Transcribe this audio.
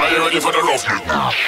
Are you ready for the rough?